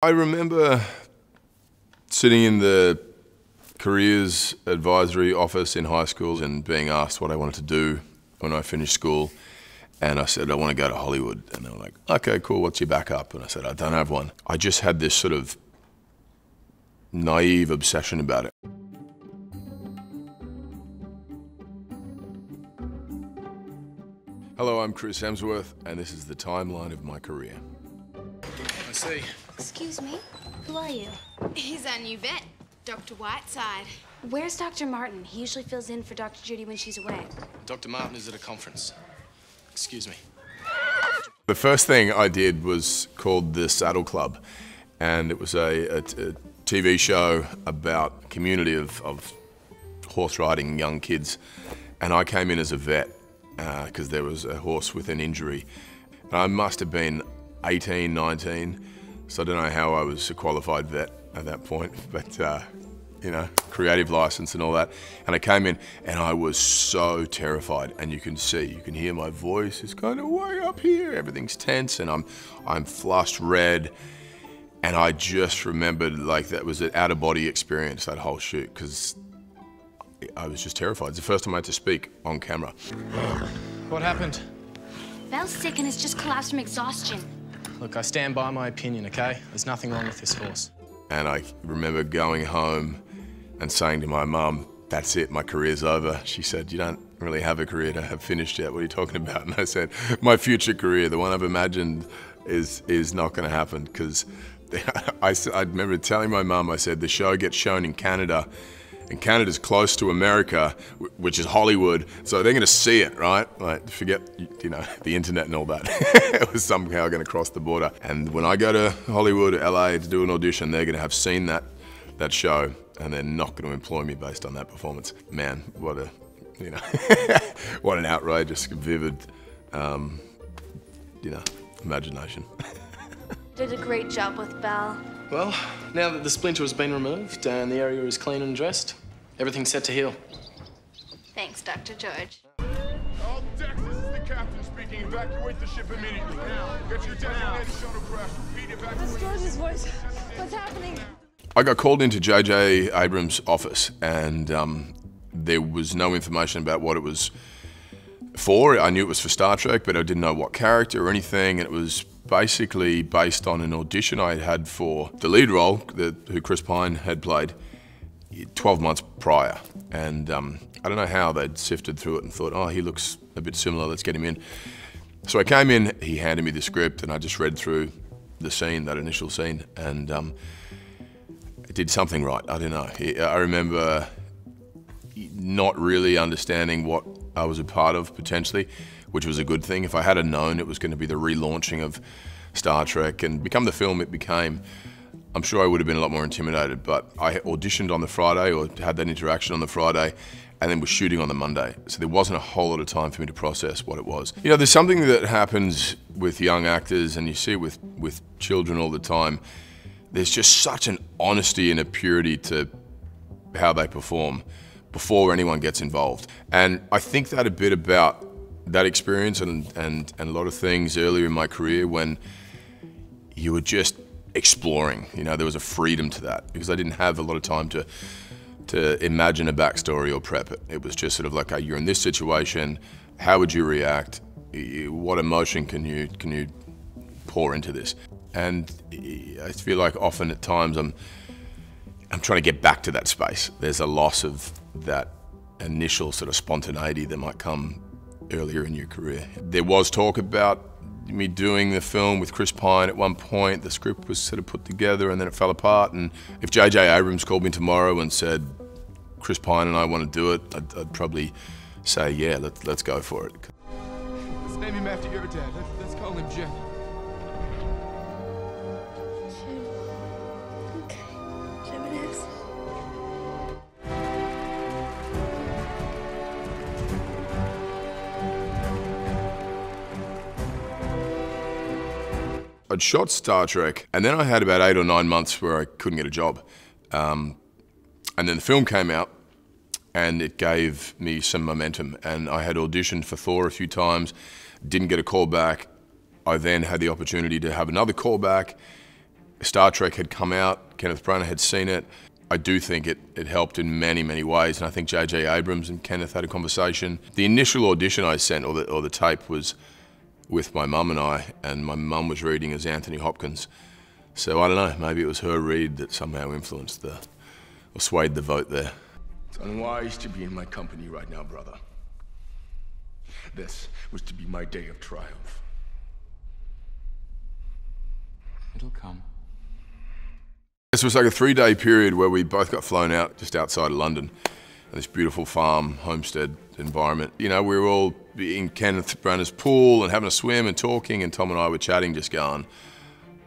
I remember sitting in the careers advisory office in high school and being asked what I wanted to do when I finished school. And I said, I want to go to Hollywood. And they were like, okay, cool, what's your backup? And I said, I don't have one. I just had this sort of naive obsession about it. Hello, I'm Chris Hemsworth, and this is the timeline of my career. I see. Excuse me? Who are you? He's our new vet, Dr. Whiteside. Where's Dr. Martin? He usually fills in for Dr. Judy when she's away. Dr. Martin is at a conference. Excuse me. The first thing I did was called the Saddle Club, and it was a, a, a TV show about a community of, of horse riding young kids. And I came in as a vet because uh, there was a horse with an injury. And I must have been 18, 19, so I don't know how I was a qualified vet at that point, but uh, you know, creative license and all that. And I came in and I was so terrified. And you can see, you can hear my voice is kind of way up here. Everything's tense and I'm, I'm flushed red. And I just remembered like that was an out of body experience, that whole shoot, because I was just terrified. It's the first time I had to speak on camera. What happened? Val's sick and has just collapsed from exhaustion. Look, I stand by my opinion, okay? There's nothing wrong with this horse. And I remember going home and saying to my mum, that's it, my career's over. She said, you don't really have a career to have finished yet. What are you talking about? And I said, my future career, the one I've imagined, is, is not going to happen because I, I remember telling my mum, I said, the show gets shown in Canada and Canada's close to America, which is Hollywood, so they're going to see it, right? Like, forget, you know, the internet and all that. it was somehow going to cross the border. And when I go to Hollywood, LA to do an audition, they're going to have seen that, that show, and they're not going to employ me based on that performance. Man, what a, you know, what an outrageous, vivid, um, you know, imagination. Did a great job with Val. Well, now that the splinter has been removed and the area is clean and dressed, everything's set to heal. Thanks, Dr. George. All decks, this is the captain speaking. Evacuate the ship immediately. Now. Get your designated shuttle shuttlecraft. Repeat evacuate. George's voice. What's happening? I got called into J.J. Abrams' office, and um, there was no information about what it was for. I knew it was for Star Trek, but I didn't know what character or anything, and it was basically based on an audition I had had for the lead role, that, who Chris Pine had played 12 months prior. And um, I don't know how they'd sifted through it and thought, oh, he looks a bit similar, let's get him in. So I came in, he handed me the script, and I just read through the scene, that initial scene, and um, it did something right. I don't know. I remember not really understanding what I was a part of potentially which was a good thing. If I had known it was going to be the relaunching of Star Trek and become the film it became, I'm sure I would have been a lot more intimidated. But I auditioned on the Friday or had that interaction on the Friday and then was shooting on the Monday. So there wasn't a whole lot of time for me to process what it was. You know, there's something that happens with young actors and you see it with, with children all the time. There's just such an honesty and a purity to how they perform before anyone gets involved. And I think that a bit about that experience and, and, and a lot of things earlier in my career when you were just exploring. You know, there was a freedom to that because I didn't have a lot of time to to imagine a backstory or prep it. It was just sort of like, hey, you're in this situation. How would you react? What emotion can you can you pour into this? And I feel like often at times I'm I'm trying to get back to that space. There's a loss of that initial sort of spontaneity that might come earlier in your career. There was talk about me doing the film with Chris Pine at one point. The script was sort of put together and then it fell apart. And if J.J. Abrams called me tomorrow and said, Chris Pine and I want to do it, I'd, I'd probably say, yeah, let, let's go for it. Let's name him after your dad. Let's, let's call him Jim. I'd shot Star Trek, and then I had about eight or nine months where I couldn't get a job. Um, and then the film came out, and it gave me some momentum. And I had auditioned for Thor a few times, didn't get a call back. I then had the opportunity to have another call back, Star Trek had come out, Kenneth Branagh had seen it. I do think it, it helped in many, many ways, and I think J.J. Abrams and Kenneth had a conversation. The initial audition I sent, or the, or the tape, was with my mum and I, and my mum was reading as Anthony Hopkins. So I don't know, maybe it was her read that somehow influenced the, or swayed the vote there. It's unwise to be in my company right now, brother. This was to be my day of triumph. It'll come. This was like a three day period where we both got flown out just outside of London. This beautiful farm, homestead environment. You know, we were all in Kenneth Branagh's pool and having a swim and talking, and Tom and I were chatting, just going,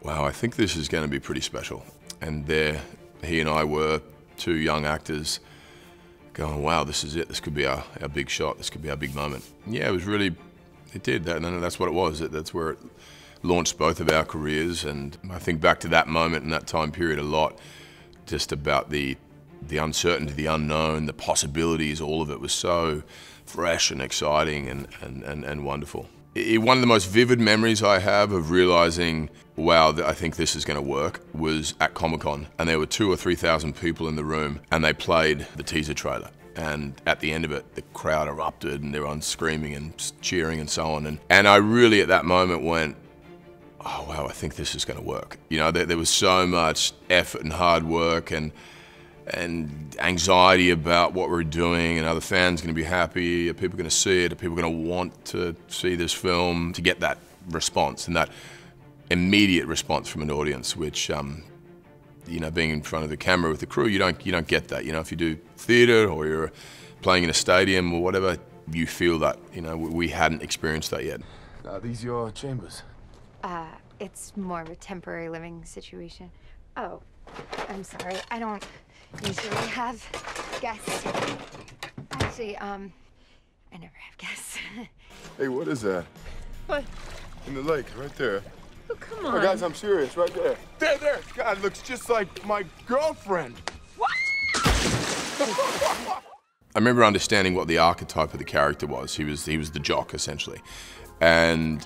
wow, I think this is going to be pretty special. And there, he and I were two young actors going, wow, this is it. This could be our, our big shot. This could be our big moment. Yeah, it was really, it did. That, and that's what it was. That's where it launched both of our careers. And I think back to that moment and that time period a lot, just about the, the uncertainty, the unknown, the possibilities, all of it was so fresh and exciting and, and, and, and wonderful. It, one of the most vivid memories I have of realizing, wow, I think this is going to work, was at Comic Con. And there were two or 3,000 people in the room, and they played the teaser trailer. And at the end of it, the crowd erupted and everyone screaming and cheering and so on. And, and I really, at that moment, went, oh, wow, I think this is going to work. You know, there, there was so much effort and hard work and and anxiety about what we're doing and are the fans going to be happy? Are people going to see it? Are people going to want to see this film? To get that response and that immediate response from an audience, which, um, you know, being in front of the camera with the crew, you don't, you don't get that. You know, if you do theatre or you're playing in a stadium or whatever, you feel that. You know, we hadn't experienced that yet. Are these your chambers? Uh, it's more of a temporary living situation. Oh, I'm sorry. I don't usually have guests. Actually, um, I never have guests. hey, what is that? What? In the lake, right there. Oh, come on. Oh, guys, I'm serious, right there. There, there. God, looks just like my girlfriend. What? I remember understanding what the archetype of the character was. He was he was the jock essentially, and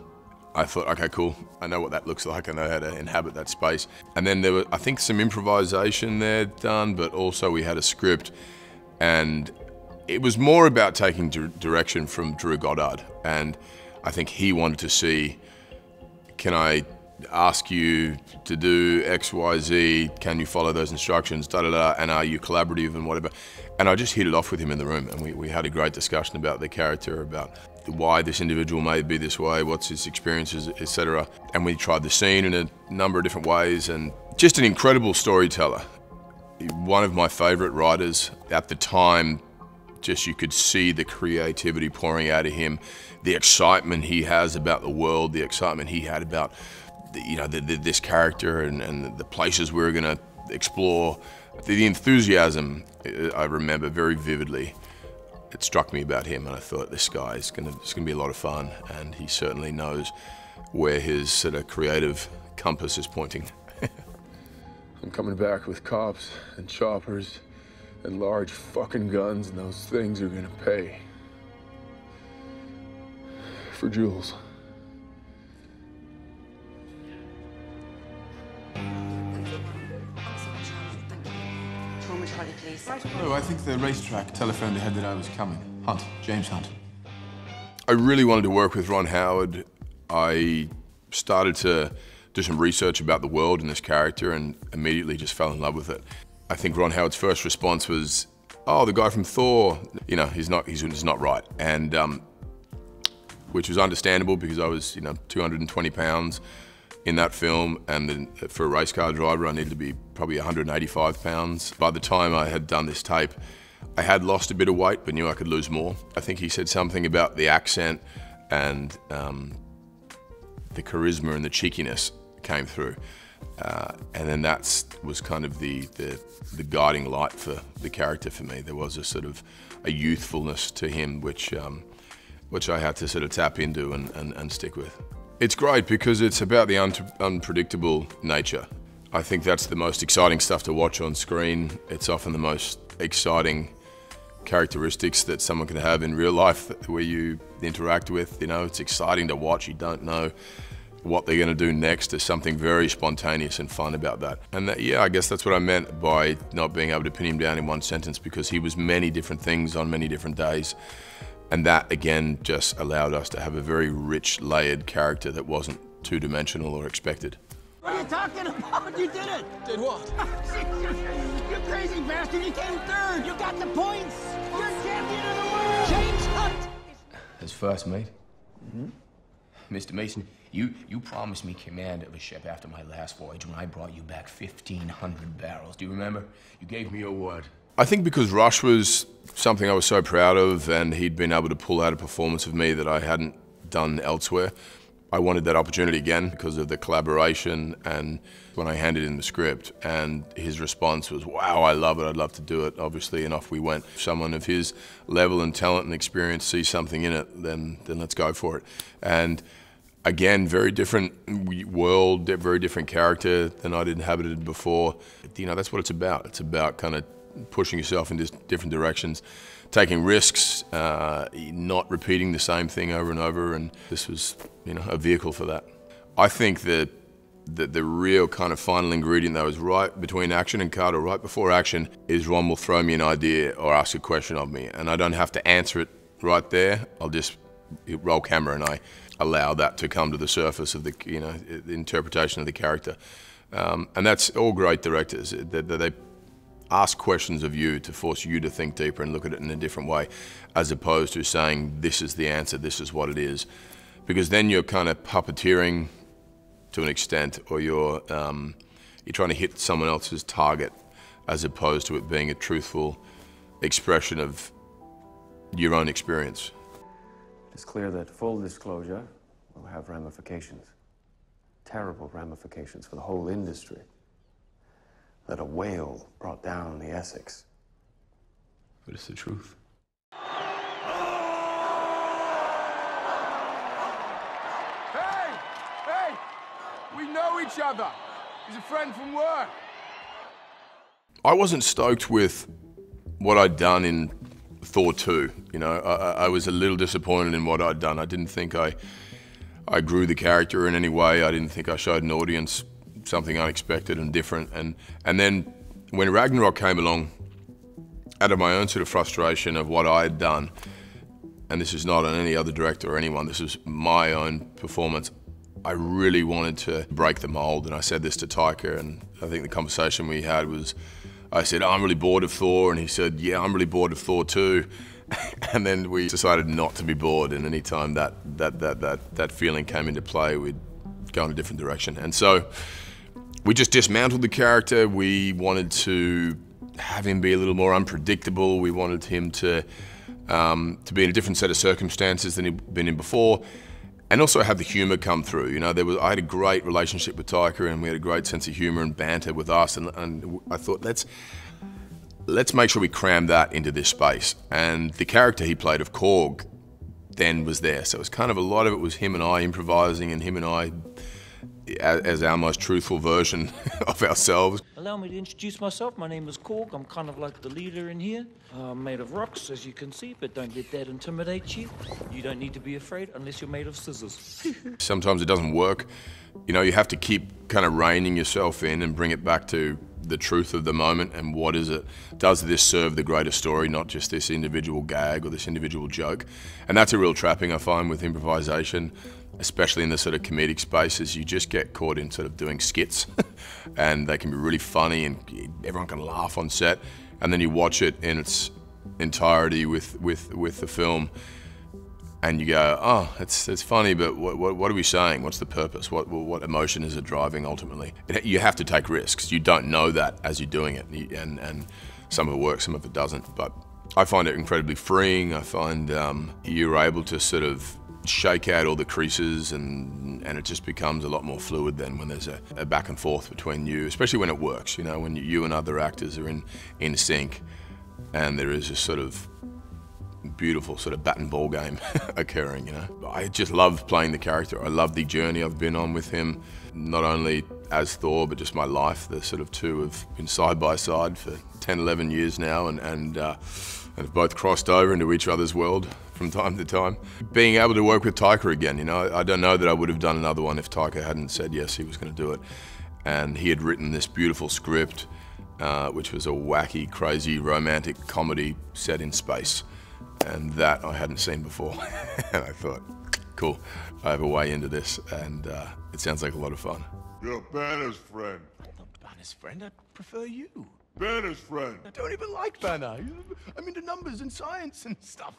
I thought, okay, cool. I know what that looks like. I know how to inhabit that space. And then there were, I think, some improvisation there done, but also we had a script, and it was more about taking direction from Drew Goddard. And I think he wanted to see, can I ask you to do X, Y, Z? Can you follow those instructions? Da da da. And are you collaborative and whatever? And I just hit it off with him in the room, and we, we had a great discussion about the character, about why this individual may be this way, what's his experiences, etc. And we tried the scene in a number of different ways, and just an incredible storyteller. One of my favourite writers at the time. Just you could see the creativity pouring out of him, the excitement he has about the world, the excitement he had about, the, you know, the, the, this character and, and the places we were going to explore. The enthusiasm I remember very vividly it struck me about him, and I thought this guy is going to be a lot of fun, and he certainly knows where his sort of creative compass is pointing. I'm coming back with cops and choppers and large fucking guns, and those things are gonna pay for Jules. Please. Oh, I think the racetrack telephoned ahead that I was coming. Hunt, James Hunt. I really wanted to work with Ron Howard. I started to do some research about the world and this character and immediately just fell in love with it. I think Ron Howard's first response was, oh, the guy from Thor. You know, he's not, he's, he's not right. And, um, which was understandable because I was, you know, 220 pounds in that film, and then for a race car driver, I needed to be probably 185 pounds. By the time I had done this tape, I had lost a bit of weight, but knew I could lose more. I think he said something about the accent and um, the charisma and the cheekiness came through. Uh, and then that was kind of the, the, the, guiding light for the character for me. There was a sort of a youthfulness to him, which, um, which I had to sort of tap into and, and, and stick with. It's great because it's about the un unpredictable nature. I think that's the most exciting stuff to watch on screen. It's often the most exciting characteristics that someone can have in real life where you interact with. You know, it's exciting to watch. You don't know what they're going to do next. There's something very spontaneous and fun about that. And that, yeah, I guess that's what I meant by not being able to pin him down in one sentence because he was many different things on many different days. And that, again, just allowed us to have a very rich, layered character that wasn't two dimensional or expected. What are you talking about? You did it! Did what? you crazy bastard! You came third! You got the points! You're champion of the world! James Hunt! As first mate? Mm-hmm. Mr. Mason, you, you promised me command of a ship after my last voyage when I brought you back 1,500 barrels. Do you remember? You gave me your word. I think because Rush was something I was so proud of and he'd been able to pull out a performance of me that I hadn't done elsewhere. I wanted that opportunity again because of the collaboration and when I handed in the script and his response was, wow, I love it, I'd love to do it, obviously, and off we went. If someone of his level and talent and experience sees something in it, then, then let's go for it. And again, very different world, very different character than I'd inhabited before. You know, that's what it's about. It's about kind of pushing yourself in different directions, taking risks, uh, not repeating the same thing over and over, and this was, you know, a vehicle for that. I think that the, the real kind of final ingredient that was right between action and cut or right before action is Ron will throw me an idea or ask a question of me and I don't have to answer it right there. I'll just roll camera and I allow that to come to the surface of the, you know, the interpretation of the character. Um, and that's all great directors. They, they ask questions of you to force you to think deeper and look at it in a different way, as opposed to saying, this is the answer, this is what it is. Because then you're kind of puppeteering to an extent, or you're, um, you're trying to hit someone else's target, as opposed to it being a truthful expression of your own experience. It's clear that full disclosure will have ramifications, terrible ramifications for the whole industry that a whale brought down the Essex. But it's the truth. Hey! Hey! We know each other. He's a friend from work. I wasn't stoked with what I'd done in Thor 2. You know, I, I, was a little disappointed in what I'd done. I didn't think I, I grew the character in any way. I didn't think I showed an audience something unexpected and different. And, and then when Ragnarok came along, out of my own sort of frustration of what I had done, and this is not on any other director or anyone, this is my own performance, I really wanted to break the mold. And I said this to Taika, and I think the conversation we had was, I said, I'm really bored of Thor, and he said, yeah, I'm really bored of Thor too. and then we decided not to be bored, and any time that, that, that, that, that feeling came into play, we'd go in a different direction. And so we just dismantled the character. We wanted to have him be a little more unpredictable. We wanted him to um, to be in a different set of circumstances than he'd been in before, and also have the humour come through. You know, there was I had a great relationship with Taika, and we had a great sense of humour and banter with us, and, and I thought let's let's make sure we cram that into this space. And the character he played of Korg then was there, so it was kind of a lot of it was him and I improvising, and him and I as our most truthful version of ourselves. Allow me to introduce myself. My name is Korg. I'm kind of like the leader in here. I'm made of rocks, as you can see, but don't let that intimidate you. You don't need to be afraid unless you're made of scissors. Sometimes it doesn't work. You know, you have to keep kind of reining yourself in and bring it back to the truth of the moment and what is it? Does this serve the greater story, not just this individual gag or this individual joke? And that's a real trapping I find with improvisation especially in the sort of comedic spaces, you just get caught in sort of doing skits and they can be really funny and everyone can laugh on set. And then you watch it in its entirety with, with, with the film and you go, oh, it's, it's funny, but what, what, what are we saying? What's the purpose? What, what emotion is it driving ultimately? It, you have to take risks. You don't know that as you're doing it. And, and some of it works, some of it doesn't. But I find it incredibly freeing. I find um, you're able to sort of shake out all the creases and and it just becomes a lot more fluid then when there's a, a, back and forth between you, especially when it works, you know, when you and other actors are in, in sync and there is a sort of beautiful sort of bat and ball game occurring, you know. I just love playing the character. I love the journey I've been on with him, not only as Thor, but just my life. The sort of two have been side by side for 10, 11 years now and, and, uh, and have both crossed over into each other's world from time to time. Being able to work with Taika again, you know, I don't know that I would have done another one if Taika hadn't said yes, he was going to do it. And he had written this beautiful script, uh, which was a wacky, crazy, romantic comedy set in space. And that I hadn't seen before. and I thought, cool, I have a way into this, and uh, it sounds like a lot of fun. You're Banner's friend. I'm not Banner's friend. I prefer you. Banner's friend. I don't even like Banner. I'm into numbers and science and stuff.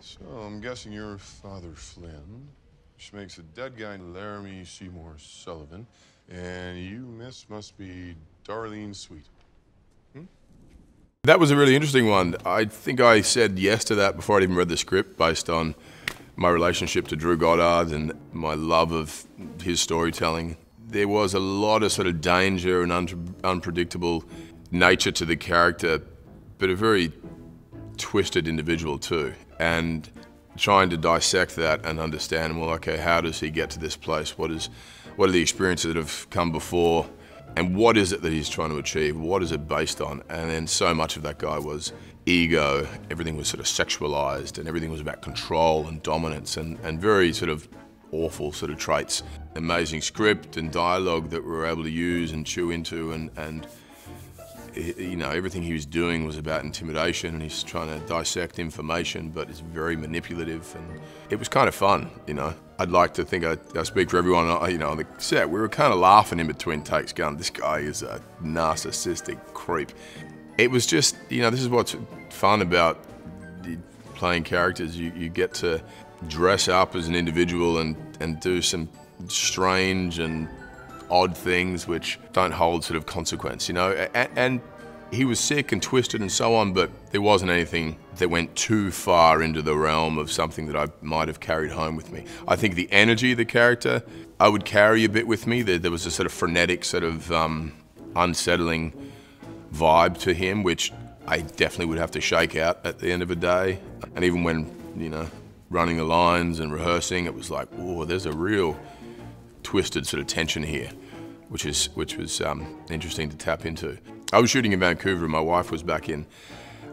So I'm guessing you're Father Flynn, which makes a dead guy Laramie Seymour Sullivan, and you, Miss, must be Darlene Sweet. That was a really interesting one. I think I said yes to that before I'd even read the script based on my relationship to Drew Goddard and my love of his storytelling. There was a lot of sort of danger and un- unpredictable nature to the character, but a very twisted individual too. And trying to dissect that and understand, well, okay, how does he get to this place? What is, what are the experiences that have come before? And what is it that he's trying to achieve? What is it based on? And then so much of that guy was ego. Everything was sort of sexualized and everything was about control and dominance and, and very sort of awful sort of traits. Amazing script and dialogue that we were able to use and chew into and, and you know, everything he was doing was about intimidation and he's trying to dissect information, but it's very manipulative and it was kind of fun, you know. I'd like to think I, I speak for everyone, you know, on the set. We were kind of laughing in between takes, going, this guy is a narcissistic creep. It was just, you know, this is what's fun about playing characters. You, you get to dress up as an individual and, and do some strange and odd things which don't hold sort of consequence, you know. And, and, he was sick and twisted and so on, but there wasn't anything that went too far into the realm of something that I might have carried home with me. I think the energy of the character I would carry a bit with me. There, there was a sort of frenetic, sort of um, unsettling vibe to him, which I definitely would have to shake out at the end of a day. And even when, you know, running the lines and rehearsing, it was like, oh, there's a real twisted sort of tension here, which is which was um, interesting to tap into. I was shooting in Vancouver, and my wife was back in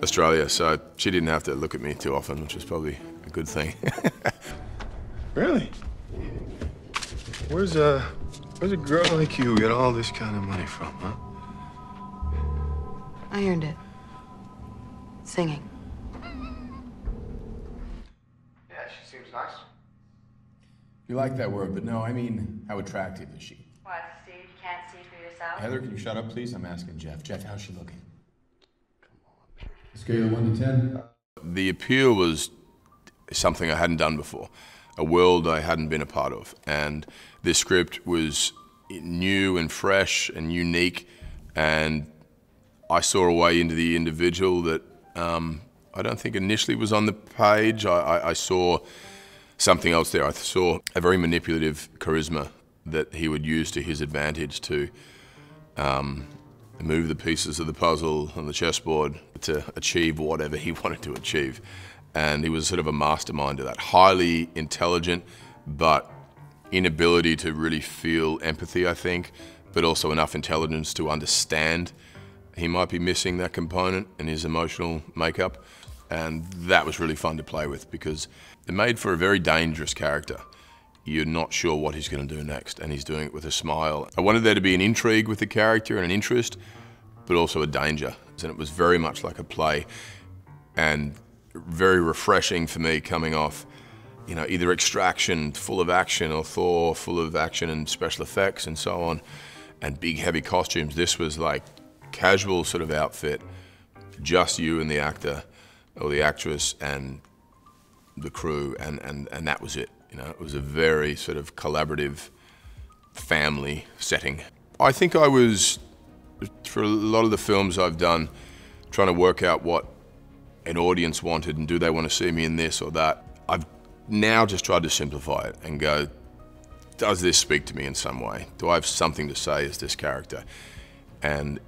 Australia, so she didn't have to look at me too often, which was probably a good thing. really? Where's a where's a girl like you get all this kind of money from, huh? I earned it. Singing. Yeah, she seems nice. You like that word, but no, I mean, how attractive is she? What, Steve? You can't see for yourself? Heather, can you shut up, please? I'm asking Jeff. Jeff, how's she looking? Scale of 1 to 10. The appeal was something I hadn't done before, a world I hadn't been a part of. And this script was new and fresh and unique. And I saw a way into the individual that um, I don't think initially was on the page. I, I, I saw something else there. I saw a very manipulative charisma that he would use to his advantage to um, move the pieces of the puzzle on the chessboard to achieve whatever he wanted to achieve. And he was sort of a mastermind of that. Highly intelligent, but inability to really feel empathy, I think, but also enough intelligence to understand he might be missing that component in his emotional makeup. And that was really fun to play with because it made for a very dangerous character. You're not sure what he's going to do next, and he's doing it with a smile. I wanted there to be an intrigue with the character and an interest, but also a danger. And it was very much like a play, and very refreshing for me coming off, you know, either Extraction, full of action, or Thor, full of action and special effects and so on, and big heavy costumes. This was like casual sort of outfit, just you and the actor or the actress and the crew, and, and, and that was it. You know, it was a very sort of collaborative family setting. I think I was, for a lot of the films I've done, trying to work out what an audience wanted and do they want to see me in this or that. I've now just tried to simplify it and go, does this speak to me in some way? Do I have something to say as this character? And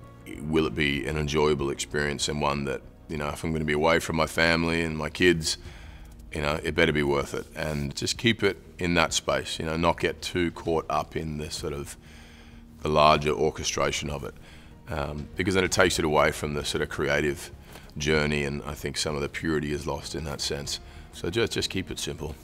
will it be an enjoyable experience and one that, you know, if I'm going to be away from my family and my kids, you know, it better be worth it. And just keep it in that space, you know, not get too caught up in the sort of the larger orchestration of it. Um, because then it takes it away from the sort of creative journey, and I think some of the purity is lost in that sense. So just just keep it simple.